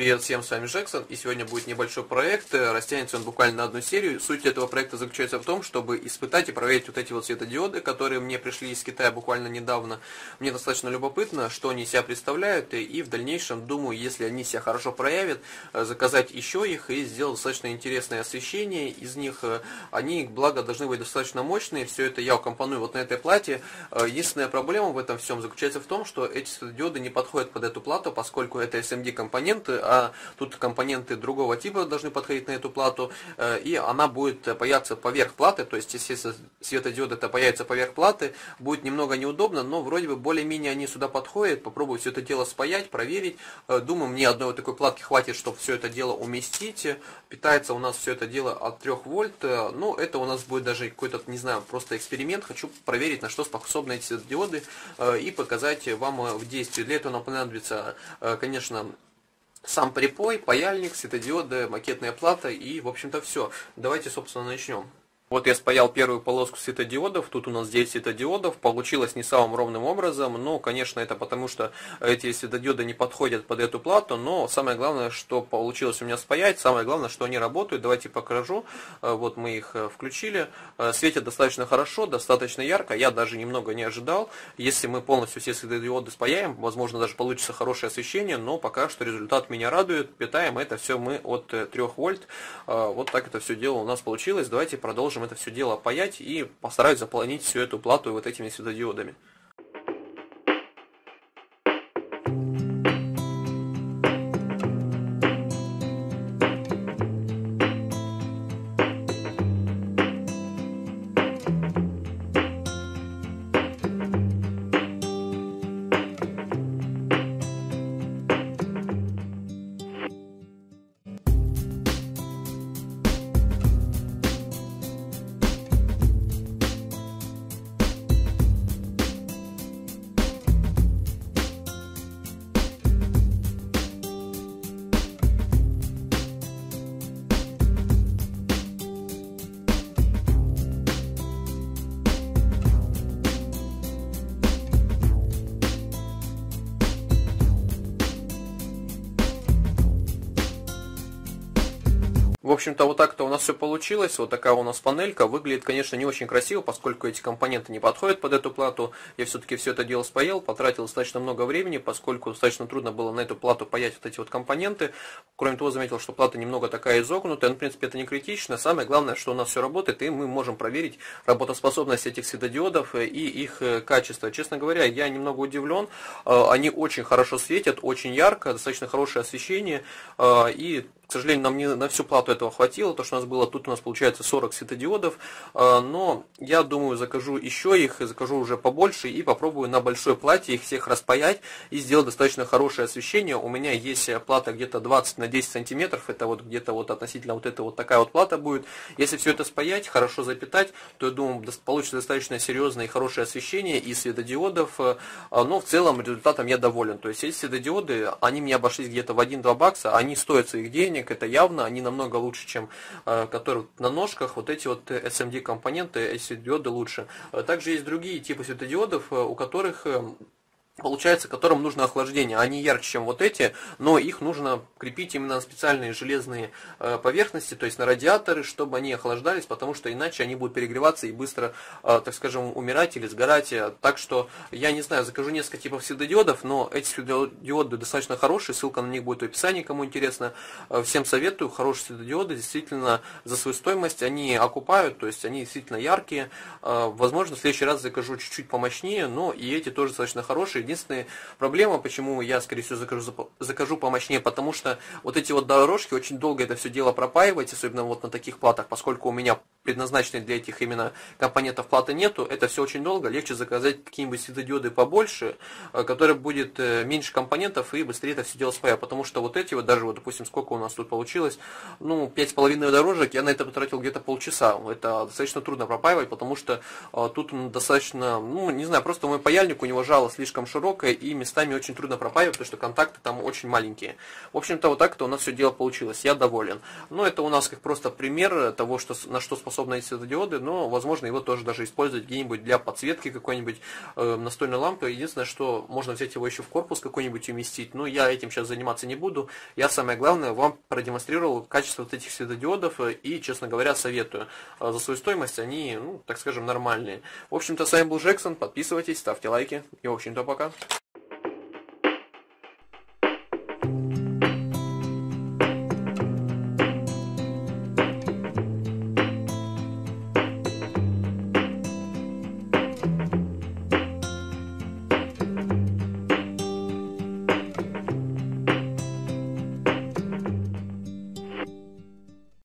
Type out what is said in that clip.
Привет всем, с вами Джексон, и сегодня будет небольшой проект, э, растянется он буквально на одну серию. Суть этого проекта заключается в том, чтобы испытать и проверить вот эти вот светодиоды, которые мне пришли из Китая буквально недавно. Мне достаточно любопытно, что они себя представляют, и в дальнейшем, думаю, если они себя хорошо проявят, э, заказать еще их и сделать достаточно интересное освещение из них. Э, они, благо, должны быть достаточно мощные, все это я укомпоную вот на этой плате. Единственная проблема в этом всем заключается в том, что эти светодиоды не подходят под эту плату, поскольку это SMD-компоненты, а тут компоненты другого типа должны подходить на эту плату, э, и она будет появляться поверх платы, то есть если светодиод это появится поверх платы, будет немного неудобно, но вроде бы более-менее они сюда подходят, попробую все это дело спаять, проверить, э, думаю, мне одной вот такой платки хватит, чтобы все это дело уместить, питается у нас все это дело от 3 вольт, э, ну это у нас будет даже какой-то, не знаю, просто эксперимент, хочу проверить, на что способны эти диоды и показать вам в действии. Для этого нам понадобится, конечно, сам припой, паяльник, светодиоды, макетная плата и, в общем-то, все. Давайте, собственно, начнем. Вот я спаял первую полоску светодиодов, тут у нас 9 светодиодов, получилось не самым ровным образом, но, конечно, это потому, что эти светодиоды не подходят под эту плату, но самое главное, что получилось у меня спаять, самое главное, что они работают, давайте покажу, э, вот мы их э, включили, э, светят достаточно хорошо, достаточно ярко, я даже немного не ожидал, если мы полностью все светодиоды спаяем, возможно, даже получится хорошее освещение, но пока что результат меня радует, питаем это все мы от 3 вольт, вот так это все дело у нас получилось, давайте продолжим это все дело паять и постараюсь заполнить всю эту плату вот этими светодиодами. В общем-то, вот так-то у нас все получилось. Вот такая у нас панелька. Выглядит, конечно, не очень красиво, поскольку эти компоненты не подходят под эту плату. Я все-таки все это дело спаял, потратил достаточно много времени, поскольку достаточно трудно было на эту плату паять вот эти вот компоненты. Кроме того, заметил, что плата немного такая изогнутая, но, в принципе, это не критично. Самое главное, что у нас все работает, и мы можем проверить работоспособность этих светодиодов и их э, качество. Честно говоря, я немного удивлен. Э, они очень хорошо светят, очень ярко, достаточно хорошее освещение, э, и к сожалению, нам не на всю плату этого хватило, то, что у нас было, тут у нас получается 40 светодиодов, а, но я думаю, закажу еще их, закажу уже побольше и попробую на большой плате их всех распаять и сделать достаточно хорошее освещение. У меня есть плата где-то 20 на 10 сантиметров, это вот где-то вот относительно вот эта вот такая вот плата будет. Если все это спаять, хорошо запитать, то я думаю, получится достаточно серьезное и хорошее освещение и светодиодов, а, но в целом результатом я доволен. То есть эти светодиоды, они мне обошлись где-то в 1-2 бакса, они стоят своих денег, денег, это явно, они намного лучше, чем э, которые на ножках, вот эти вот SMD компоненты, эти диоды лучше. Э, также есть другие типы светодиодов, э, у которых получается, которым нужно охлаждение. Они ярче, чем вот эти, но их нужно крепить именно на специальные железные э, поверхности, то есть на радиаторы, чтобы они охлаждались, потому что иначе они будут перегреваться и быстро, э, так скажем, умирать или сгорать. Так что, я не знаю, закажу несколько типов светодиодов, но эти светодиоды достаточно хорошие, ссылка на них будет в описании, кому интересно. Э, всем советую, хорошие светодиоды, действительно, за свою стоимость они окупают, то есть они действительно яркие. Возможно, в следующий раз закажу чуть-чуть помощнее, но и эти тоже достаточно хорошие, Единственная проблема, почему я, скорее всего, закажу, закажу помощнее, потому что вот эти вот дорожки, очень долго это все дело пропаивать, особенно вот на таких платах, поскольку у меня предназначенной для этих именно компонентов платы нету, это все очень долго, легче заказать какие-нибудь светодиоды побольше, э, которые будет э, меньше компонентов и быстрее это все дело спая, потому что вот эти вот, даже вот, допустим, сколько у нас тут получилось, ну, пять с половиной дорожек, я на это потратил где-то полчаса, это достаточно трудно пропаивать, потому что а, тут достаточно, ну, не знаю, просто мой паяльник, у него жало слишком широкое и местами очень трудно пропаивать, потому что контакты там очень маленькие. В общем-то, вот так-то у нас все дело получилось, я доволен. Но это у нас как просто пример того, что, на что способен способны эти светодиоды, но, возможно, его тоже даже использовать где-нибудь для подсветки какой-нибудь э, настольной лампы. Единственное, что можно взять его еще в корпус какой-нибудь уместить, но я этим сейчас заниматься не буду. Я, самое главное, вам продемонстрировал качество вот этих светодиодов э, и, честно говоря, советую. Э, за свою стоимость они, ну, так скажем, нормальные. В общем-то, с вами был Джексон, подписывайтесь, ставьте лайки и, в общем-то, пока.